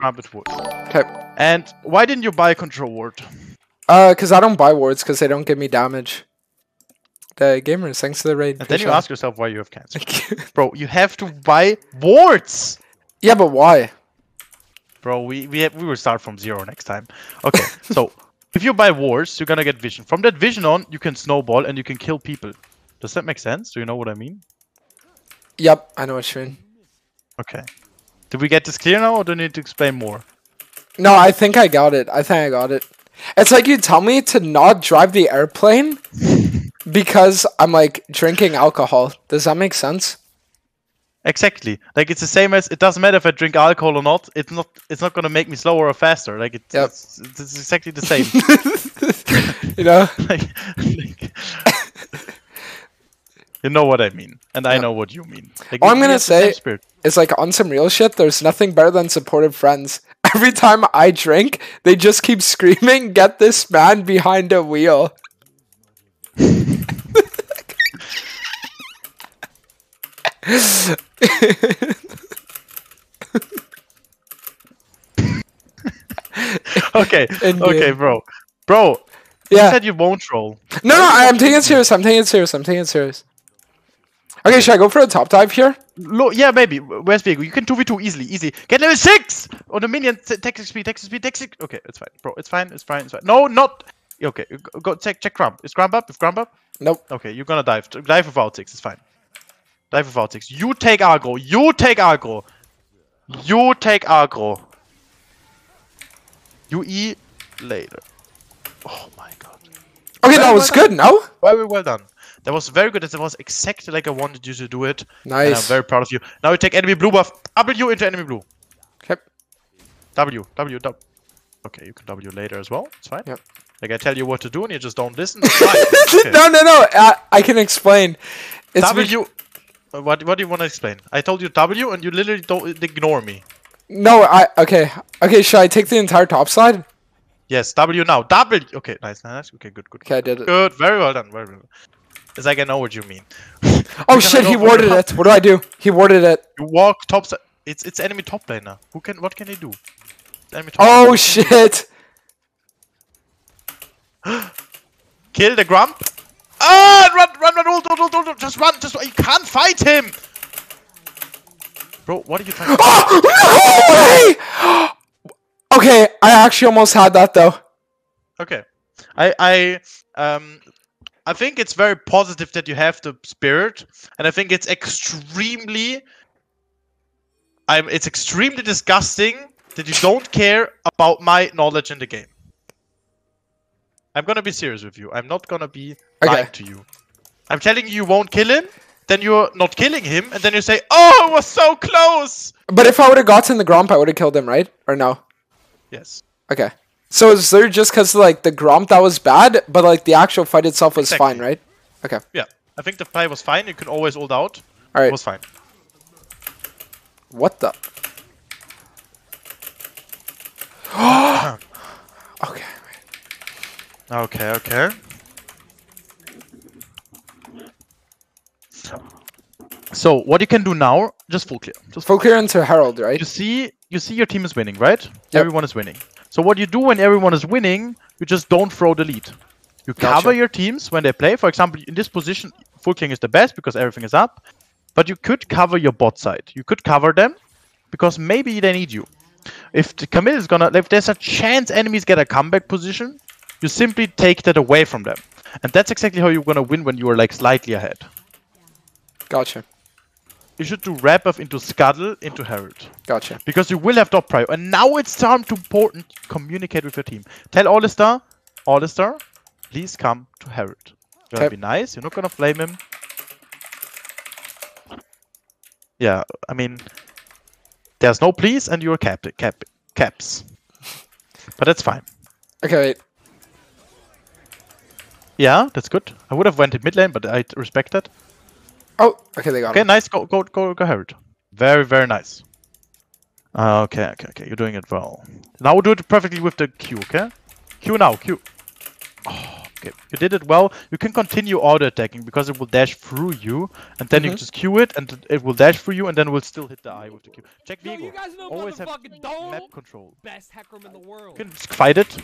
Rabbit wood. Okay. And why didn't you buy a control ward? Uh, cause I don't buy wards because they don't give me damage. The gamers, thanks to the raid. And then you ask yourself why you have cancer. [laughs] Bro, you have to buy wards! yeah, but why? Bro, we we have, we will start from zero next time. Okay, [laughs] so if you buy wards, you're gonna get vision. From that vision on, you can snowball and you can kill people. Does that make sense? Do you know what I mean? Yep, I know what you mean. Okay. Did we get this clear now, or do I need to explain more? No, I think I got it. I think I got it. It's like you tell me to not drive the airplane because I'm like drinking alcohol. Does that make sense? Exactly. Like it's the same as it doesn't matter if I drink alcohol or not. It's not. It's not gonna make me slower or faster. Like it's, Yep. it's, it's exactly the same. [laughs] you know? [laughs] like, like- [laughs] you know what I mean, and I know what you mean. Like, All I'm gonna have the same say-. It's like on some real shit, there's nothing better than supportive friends. Every time I drink, they just keep screaming, get this man behind a wheel. okay, In okay, bro, bro. Yeah. You said you won't troll. No, no, I am taking it serious. I'm taking it serious. I'm taking it serious. Okay, should I go for a top dive here? Lo- yeah, maybe. Where's Viego? You can 2v2 easily, easy. Get level 6! On the minion, text speed, text speed, text speed. Okay, it's fine. Bro, it's fine, it's fine, it's fine. No, not. Okay, go, check, check Gromp. Is Gromp up? Is Gromp up? Nope. Okay, you're gonna dive. Dive without 6, it's fine. Dive without 6. You take aggro. You take aggro. You take aggro. You E later. Oh my god. Okay, that Well was done. good, no? Very well done. That was very good. That was exactly like I wanted you to do it. And I'm Nice. very proud of you. Now you take enemy blue buff. W into enemy blue. Okay. W, W, W. Okay, you can W later as well. It's fine. Yep. Like I tell you what to do and you just don't listen. [laughs] Okay. no, no, no. I, I can explain. It's W. Uh, What, what do you want to explain? I told you W and you literally don't ignore me. no, I. Okay. Okay, should I take the entire top side? Yes, W now. W. Okay, nice, nice. Okay, good, good. Okay, I did it. Good, very well done. Very well. It's like I know what you mean. [laughs] Oh I shit, he warded it. What do I do? He warded it. You walk top. It's it's enemy top laner. Who can? What can he do? Enemy top. Oh shit. [gasps] Kill the Gromp. Ah, run, run, run, ult, ult, ult, ult, ult, just run, just you can't fight him. Bro, what are you trying to [gasps] Oh, no way! [gasps] Okay, I actually almost had that though. Okay. I I um I think it's very positive that you have the spirit, and I think it's extremely I'm it's extremely disgusting that you don't care about my knowledge in the game. I'm gonna be serious with you. I'm not gonna be Okay. lying to you. I'm telling you you won't kill him, then you're not killing him, and then you say, Oh, it was so close! But if I would have gotten the Gromp, I would have killed him, right? Or no? Yes. Okay. So is there just because like the Gromp that was bad, but like the actual fight itself was fine, right? Okay. Yeah. I think the play was fine, you can always hold out. All right. It was fine. What the? [gasps] okay. Okay, okay. So what you can do now, just full clear. Just Full clear into Herald, right? you see you see your team is winning, right? Everyone is winning. So what you do when everyone is winning, you just don't throw the lead. You cover Gotcha. your teams when they play. For example, in this position, full king is the best because everything is up. But you could cover your bot side. You could cover them because maybe they need you. If the Camille is gonna, if there's a chance enemies get a comeback position, you simply take that away from them. And that's exactly how you're gonna win when you are like slightly ahead. Gotcha. You should do wrap up into Scuttle into Herald. Gotcha. Because you will have top prio. And now it's time to important communicate with your team. Tell Alistar, Alistar, please come to Herald. You're gonna Okay. be nice, you're not gonna flame him. Yeah, I mean there's no please and you're cap cap caps. But that's fine. Okay, wait. Yeah, that's good. I would have went in mid lane, but I respect that. Oh, okay, they got Okay, him. nice. Go, go, go, go, Herald. Very, very nice. Uh, okay, okay, okay. You're doing it well. Now we'll do it perfectly with the Q, okay? Q now, Q. Oh, okay, you did it well. You can continue auto attacking because it will dash through you, and then you Mhm. just Q it, and it will dash through you, and then it will still hit the eye with the Q. Check Yo, Viego. you guys know Always have map control. Best Hecarim in the world. You can just fight it.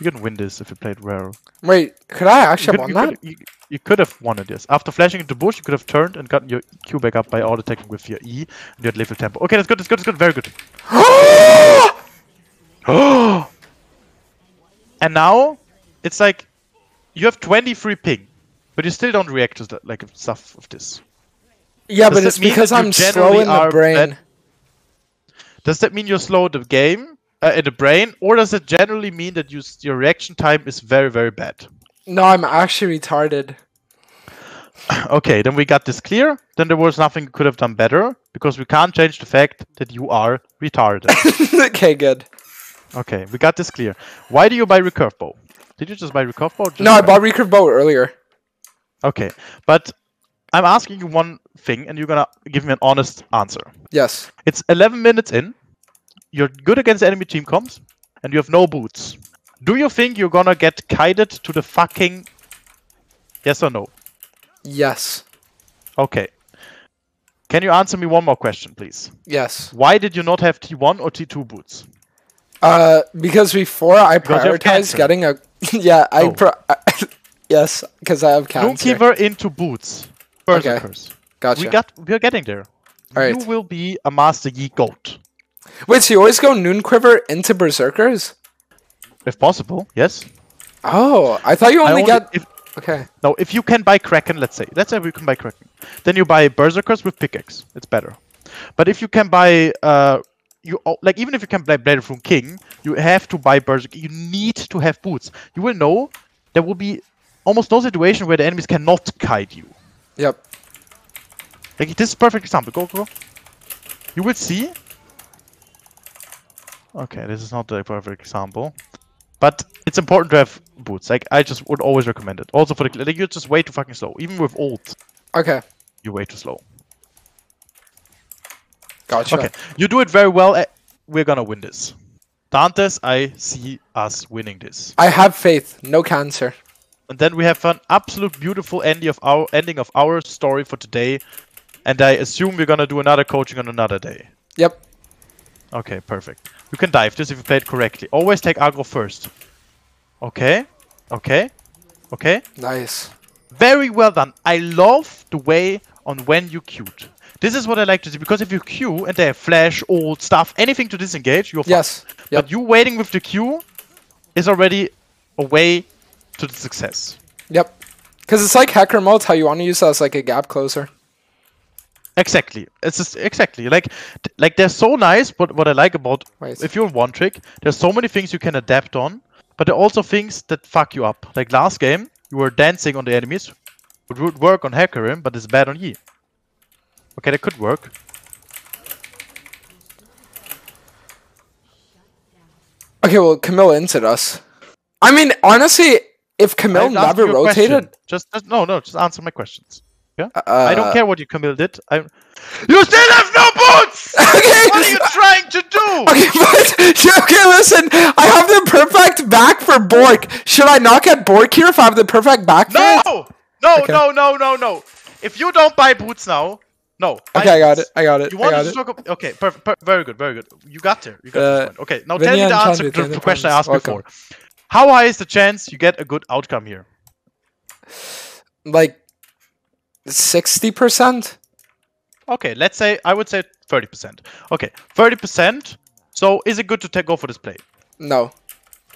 You can win this if you played well. Wait, could I actually have you, won that? could, you, you could have won it, yes. After flashing into bush, you could have turned and gotten your Q back up by auto attacking with your E, and you had level tempo. Okay, that's good, that's good, that's good, very good. [gasps] and now, it's like, you have 23 ping, but you still don't react to the, like stuff of this. yeah, Does but it's because I'm slow in the brain. Does that mean you're slow the game, uh, in the brain, or does it generally mean that you, your reaction time is very, very bad? No, I'm actually retarded. [laughs] Okay, then we got this clear. Then there was nothing we could have done better because we can't change the fact that you are retarded. [laughs] okay, good. okay, we got this clear. Why do you buy recurve bow? Did you just buy recurve bow? No, I bought recurve bow earlier. Okay, but I'm asking you one thing, and you're gonna give me an honest answer. Yes. It's 11 minutes in. You're good against enemy team comps, and you have no boots. Do you think you're gonna get kited to the fucking? Yes or no? Yes. Okay. Can you answer me one more question, please? Yes. Why did you not have T1 or T2 boots? Uh, because before I Because prioritized getting a. [laughs] yeah, I. Oh. Pro- [laughs] yes, because I have cancer. Noonquiver into boots. Okay. Berserkers. Gotcha. We got we're getting there. Alright. You will be a Master Yi goat. Wait, so you always go Noon Quiver into Berserkers? If possible, yes. Oh, I thought you I only, only- get. if, Okay. no, if you can buy Kraken, let's say. Let's say we can buy Kraken. Then you buy Berserkers with pickaxe. It's better. But if you can buy uh you like even if you can buy Blade of Ruined King, you have to buy Berserker. You need to have boots. You will know there will be almost no situation where the enemies cannot kite you. Yep. Like this is perfect example. Go, go. You will see. Okay, this is not the perfect example, but it's important to have boots. Like I just would always recommend it. Also for the like, you're just way too fucking slow. Even with ult, Okay. you're way too slow. Gotcha. Okay, you do it very well. eh, We're gonna win this. Dantes, I see us winning this. I have faith. No cancer. And then we have an absolute beautiful ending of our ending of our story for today. And I assume we're gonna do another coaching on another day. Yep. Okay. Okay. Okay. Okay. Nice. Very well done. I love the way on when you queued. This is what I like to see because if you queue and they have flash, old stuff, anything to disengage, you're fine. Yes. Yep. But you waiting with the queue is already a way to the success. Yep. Because it's like hacker mode, how you want to use that as like a gap closer. Exactly. It's just exactly like like they're so nice. But what I like about if you're one trick, there's so many things you can adapt on, but there are also things that fuck you up. Like last game, you were dancing on the enemies, it would work on Hecarim, but it's bad on Yi. Okay, that could work. Okay, well, Camille inted us. I mean, honestly, if Camille never question. rotated, Just, just no, no, just answer my questions. Uh, I don't care what you Camille did. I. You still have no boots. [laughs] Okay, what are you trying to do? Okay, [laughs] but yeah, okay, listen. I have the perfect back for Bork. Should I not get Bork here if I have the perfect back for it? No, no, Okay. no, no, no, no. If you don't buy boots now, no. Okay, I got it. I got it. You I got to talk about, okay, perfect, per- very good, very good. You got there. You got Uh, this. Okay, now tell me the answer to the question I asked before. How high is the chance you get a good outcome here? Like sixty percent. Okay, let's say I would say 30%. Okay, 30%. So is it good to take go for this play? No.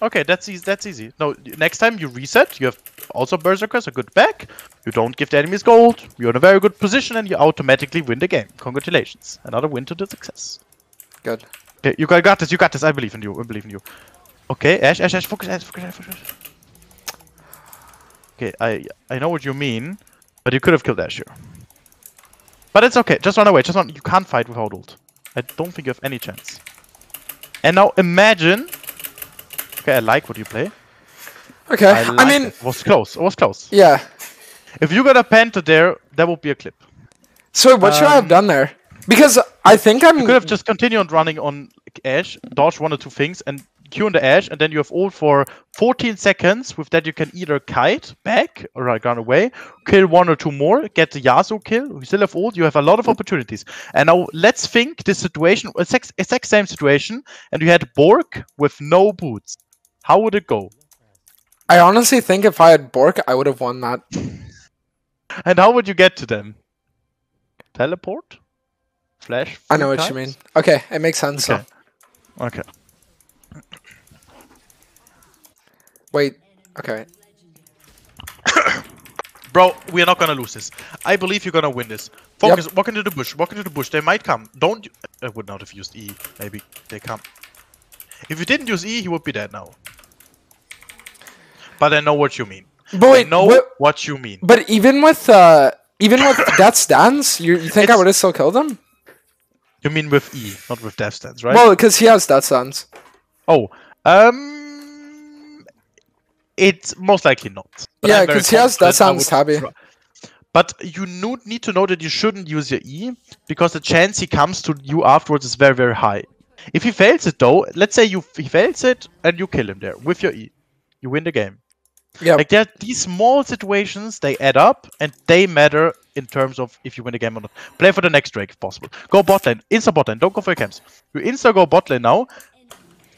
Okay, that's easy. That's easy. No, next time you reset, you have also berserkers a good back. You don't give the enemies gold. You're in a very good position, and you automatically win the game. Congratulations! Another win to the success. Good. Okay, you got got this. You got this. I believe in you. I believe in you. Okay, Ashe, Ashe, Ashe, focus, Ashe, focus, Ashe, focus. Okay, I I know what you mean, but you could have killed Ashe here. But it's okay. Just run away. Just run. You can't fight without ult. I don't think you have any chance. And now imagine. Okay, I like what you play. Okay. I, I, mean, it. it was close. It was close. yeah. If you got a penta there, that would be a clip. So what should I have Um, done there? Because I think I'm. You could have just continued running on Ashe, dodge one or two things, and Q on the edge, and then you have ult for 14 seconds. With that, you can either kite back or like, run away, kill one or two more, get the Yasuo kill. You still have ult. You have a lot of opportunities. And now let's think this situation, exact, exact same situation, and you had Bork with no boots. How would it go? I honestly think if I had Bork, I would have won that. [laughs] And how would you get to them? Teleport? Flash? I know what you mean. Okay, it makes sense. Okay. So. Okay. Wait. Okay. [coughs] Bro, we are not gonna lose this. I believe you're gonna win this. Focus, walk into the bush, walk into the bush. They might come. Don't. I would not have used E. Maybe they come. If you didn't use E, he would be dead now. But I know what you mean. But I wait, know what- what you mean. But even with uh, even with [coughs] Death's Dance, you, you think I would have still killed him? You mean with E, not with Death's Dance, right? Well, because he has Death's Dance. oh, um, it's most likely not. But Yeah, I'm very 'cause he has I tabby. try- But you need to know that you shouldn't use your E because the chance he comes to you afterwards is very, very high. If he fails it though, let's say you he fails it and you kill him there with your E, you win the game. Yeah. Like there are these small situations, they add up and they matter in terms of if you win the game or not. Play for the next Drake if possible. Go bot lane, insta bot lane, don't go for your camps. You insta go bot lane now,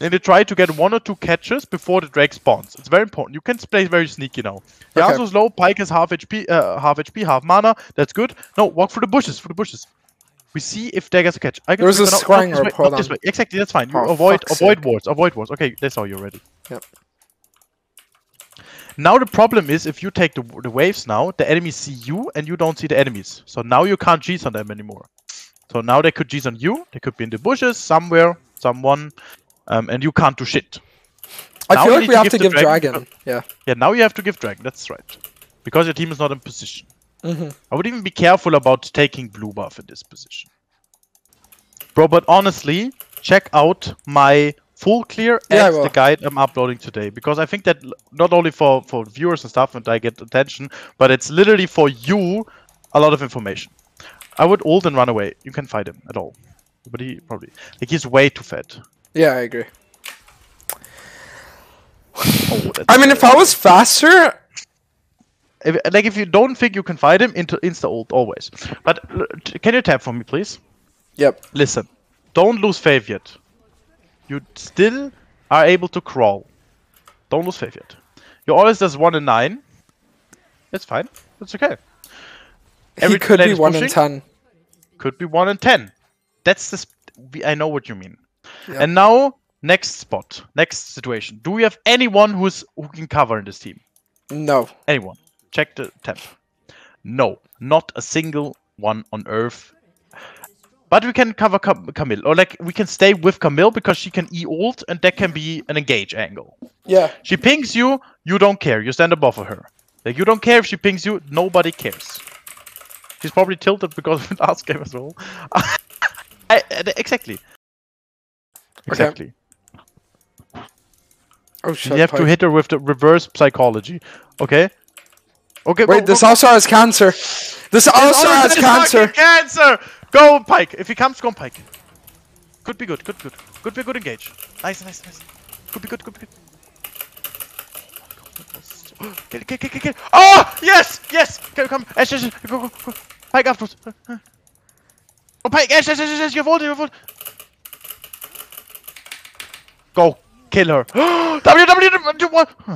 and they try to get one or two catches before the Drake spawns. It's very important. You can play very sneaky now. Okay. Yasuo's low, Pyke is half HP, uh, half HP, half mana. That's good. No, walk through the bushes, through the bushes. We see if there gets a catch. I can There's a no, not scrying this way, hold on. Exactly, that's fine. You Oh, avoid avoid sake. wards, avoid wards. Okay, that's saw you already. Yep. Now the problem is if you take the, the waves now, the enemies see you and you don't see the enemies. So now you can't G's on them anymore. So now they could G's on you. They could be in the bushes somewhere, someone, um, and you can't do shit. I Now feel like we to have to give dragon- Dragon. Yeah. Yeah, now you have to give Dragon. That's right. Because your team is not in position. hmm I would even be careful about taking blue buff in this position. Bro, but honestly, check out my full clear Yeah, and the guide I'm uploading today. Because I think that not only for, for viewers and stuff and I get attention, but it's literally for you a lot of information. I would ult and run away. You can fight him at all. But he probably like he's way too fat. Yeah, I agree. Oh, I mean, if I was faster, if, like if you don't think you can fight him, into insta ult always. But l- t- can you tap for me, please? yep. Listen, don't lose faith yet. You still are able to crawl. Don't lose faith yet. You always does one in nine. That's fine. That's okay. he Every could be is one in pushing? ten. Could be one in ten. That's the. Sp- I know what you mean. Yeah. And now next spot, next situation. Do we have anyone who's who can cover in this team? No. Anyone? Check the temp. No, not a single one on Earth. But we can cover Cam- Camille, or like we can stay with Camille because she can E ult, and that can be an engage angle. Yeah. She pings you, you don't care. You stand above of her. Like you don't care if she pings you. Nobody cares. She's probably tilted because of the last [laughs] game as well. [laughs] I, I- exactly. Okay. Oh shit. you have to hit her with the reverse psychology. Okay. Okay. Wait, go- this go- also has cancer. This also has cancer. Cancer. Go Pyke. If he comes, go Pyke. Could be good. Good. Good. Could be good engage. Nice. Nice. Nice. Could be good. Could be good. Get get it, get get. Oh, yes, yes. Go, come. Ashe, Ashe, go, go, go. Pyke afterwards. Oh, Pyke, Ashe, Ashe, Ashe, Ashe, Ashe, you have ult, you have ult. Go, kill her. [gasps]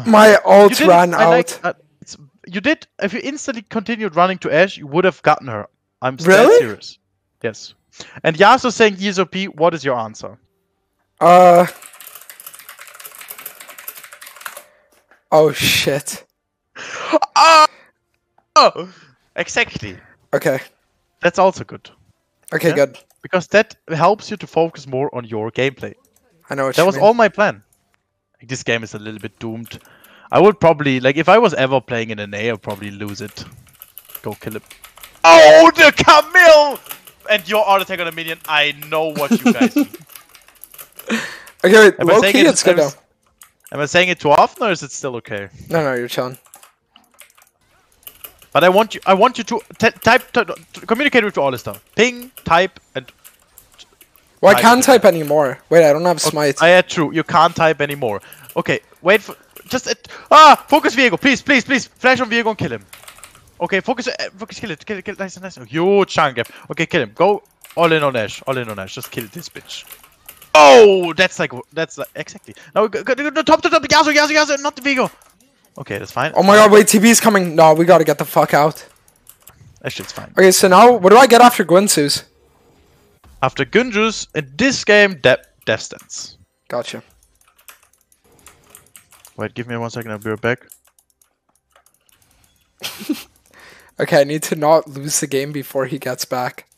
My ult ran out. like- uh, it's, you did. If you instantly continued running to Ashe, you would have gotten her. I'm Really? serious. Yes. And Yasuo saying he is OP. What is your answer? Uh. Oh shit. Oh! [laughs] oh! Exactly. Okay. That's also good Okay, Yeah. good. because that helps you to focus more on your gameplay. I know what That was mean. all my plan. Like, this game is a little bit doomed. I would probably like if I was ever playing in an A, I'd probably lose it. Go kill him. Oh, the Camille! And your auto attack on a minion. I know what you guys. [laughs] Okay, wait. Am I saying it- it's good am I Am I saying it too often, or is it still okay? No, no, you're chilling. But I want you. I want you to type, communicate with all this stuff. Ping, type, and Well, I can't type anymore. Wait, I don't have smite. I had true. You can't type anymore. Okay, wait for just it. Ah, focus Viego, please, please, please. Flash on Viego and kill him. Okay, focus, uh, focus, kill it, kill it, kill it. Nice, nice. Huge chunk gap. Okay, kill him. Go all in on Ashe. All in on Ashe. Just kill this bitch. Oh, that's like that's like, exactly. Now go, go, go, top to top. Yasuo, Yasuo, Yasuo, not the Viego. Okay, that's fine. Oh my god, wait, TB's coming. No, we gotta get the fuck out. Actually, it's fine. Okay, so now, what do I get after Guinsoo's? After Guinsoo's in this game, de- Death's Dance. Gotcha. Wait, give me one second. I'll be right back. [laughs] Okay, I need to not lose the game before he gets back.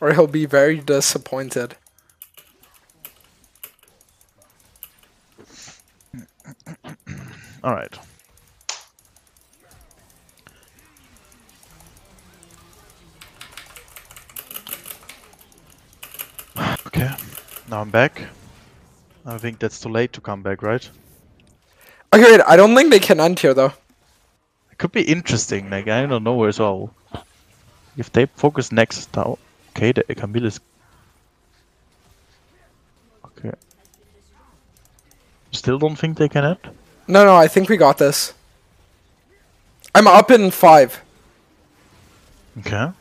Or he'll be very disappointed. All Okay, now I'm back. I think that's too late to come back, right? Okay, wait, I don't think they can end here though. It could be interesting, like I don't know as well. If they focus next now, okay, the Camille is okay. Still don't think they can end. No, no, I think we got this. I'm up in five. Okay, am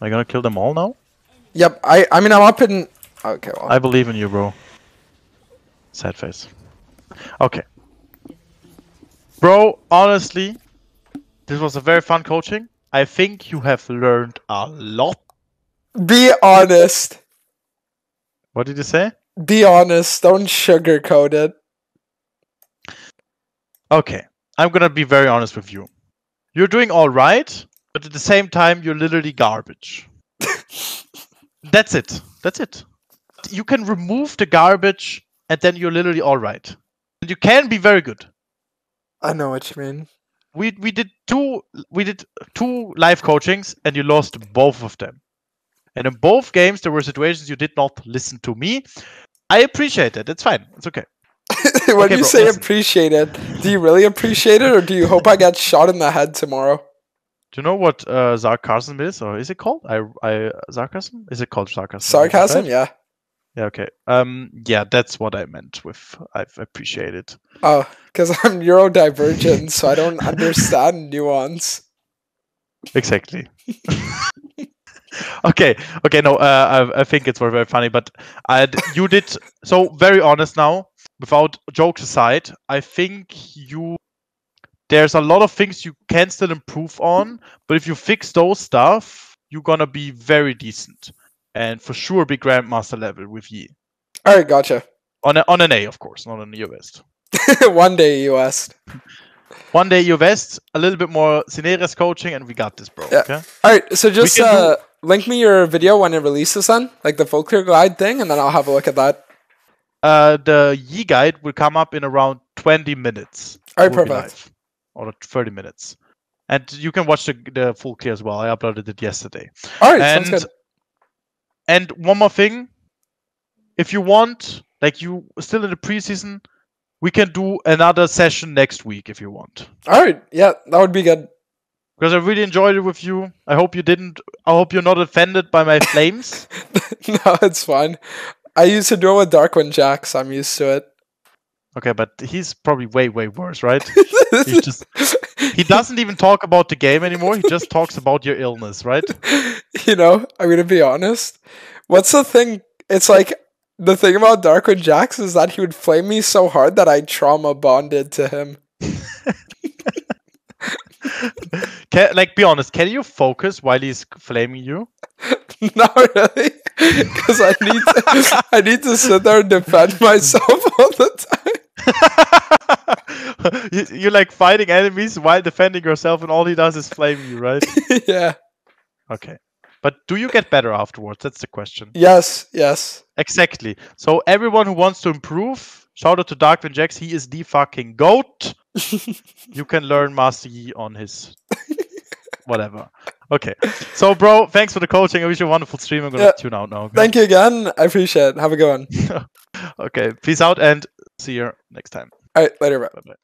I gonna kill them all now? Yep, I, I mean, I'm up in. Okay, well. I believe in you, bro. Sad face. Okay. Bro, honestly, this was a very fun coaching. I think you have learned a lot. Be honest. What did you say? Be honest. Don't sugarcoat it. Okay. I'm gonna be very honest with you. You're doing alright, but at the same time, you're literally garbage. [laughs] That's it. That's it. You can remove the garbage, and then you're literally alright. And you can be very good. I know what you mean. we we did two we did two live coachings and you lost both of them and in both games there were situations you did not listen to me i appreciate it it's fine it's okay [laughs] when Okay, you bro, say listen. appreciate it, do you really appreciate it, or do you hope I get shot in the head tomorrow? do you know what uh sarcasm is or is it called i i sarcasm is it called sarcasm Sarcasm, right? yeah. Yeah okay. Um yeah that's what i meant with i've appreciated. Oh, because I'm neurodivergent, so I don't [laughs] understand nuance. exactly. [laughs] Okay okay no uh, I, I think it's very very funny but I you did so very honest now without jokes aside, I think you there's a lot of things you can still improve on, but if you fix those stuff, you're gonna be very decent and for sure be grandmaster level with Yi. All right, gotcha. On a, on an A, of course, not on the West. One day, West. One day you West, [laughs] a little bit more Sinerias coaching, and we got this, bro. Yeah. Okay. All right, so just can do- uh, link me your video when it releases, then, like the full clear guide thing, and then I'll have a look at that. Uh, the Yi guide will come up in around 20 minutes. All right, perfect. Or 30 minutes. And you can watch the, the full clear as well. I uploaded it yesterday. All right, and sounds good. And one more thing, if you want, like you still in the preseason, we can do another session next week if you want. All right, yeah, that would be good. Because I really enjoyed it with you. I hope you didn't. I hope you're not offended by my flames. [laughs] no, it's fine. I used to do it with Darkwind Jacks. I'm used to it. Okay, but he's probably way way worse, right? [laughs] He's just he doesn't even talk about the game anymore. He just talks about your illness, right? [laughs] you know, I'm gonna be honest. What's the thing? It's like the thing about Darkwind Jax is that he would flame me so hard that I trauma bonded to him. [laughs] Can, like, be honest. Can you focus while he's flaming you? Not really, because I need to, I need to sit there and defend myself all the time. [laughs] you, you're like fighting enemies while defending yourself, and all he does is flame you, right? [laughs] yeah. Okay. But do you get better afterwards? That's the question. Yes. Yes. Exactly. So everyone who wants to improve, shout out to Darkwing Jax. He is the fucking goat. [laughs] you can learn Master Yi on his whatever. Okay. So, bro, thanks for the coaching. I wish you a wonderful stream. I'm gonna Yeah. tune out now. okay? Thank you again. I appreciate it. Have a good one. okay. Peace out and see you next time. All right. Later. Bye. Bye.